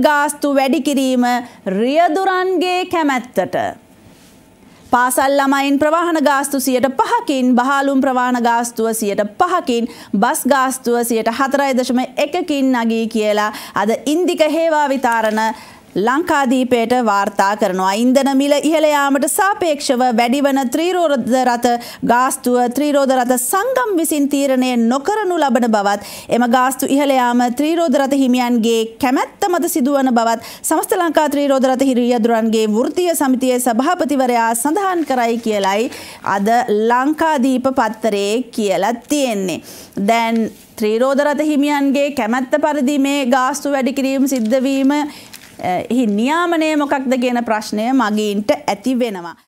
ගාස්තු වැඩි කිරීම රියදුරන්ගේ කැමැත්තට. පාසල් ළමයින් ප්‍රවාහන ගාස්තු සියට පහකින් බහලුම් ප්‍රවාණ ගාස්තුව සියට පහකින් බස් ගාස්තුව සියට හතරයි දශම එකකින් නගී කියලා අද ඉන්දික හේවා විතාරණ ලංකාදීපයට වාර්තා කරනවා. ඉන්දන මිල ඉහළයාමට සාපේක්ෂව වැඩිවන ත්‍රීරෝධ රථ ගාස්තුව ත්‍රීරෝධ රථ සංගම් විසින් තීරණය නොකරනු ලබන බවත් එම ගාස්තු ඉහළයාම ත්‍රීරෝධ රථ හිමියන්ගේ කැමැත්ත මත සිදුවන බවත් සමස්ත ලංකා ත්‍රීරෝධ රථ හිරියදුරන්ගේ වෘතිය සමිතියේ සභාපතිවරයා සඳහන් කරයි කියලයි අද ලංකාදීප පත්තරේ කියලා තියෙන්නේ. දැන් ත්‍රීරෝධ රථ හිමියන්ගේ කැමැත්ත පරිදි මේ ගාස්තු වැඩි කිරීම සිද්ධවීම එහි නියාමනය මොකක්ද කියන ප්‍රශ්නය මගීන්ට ඇති වෙනවා.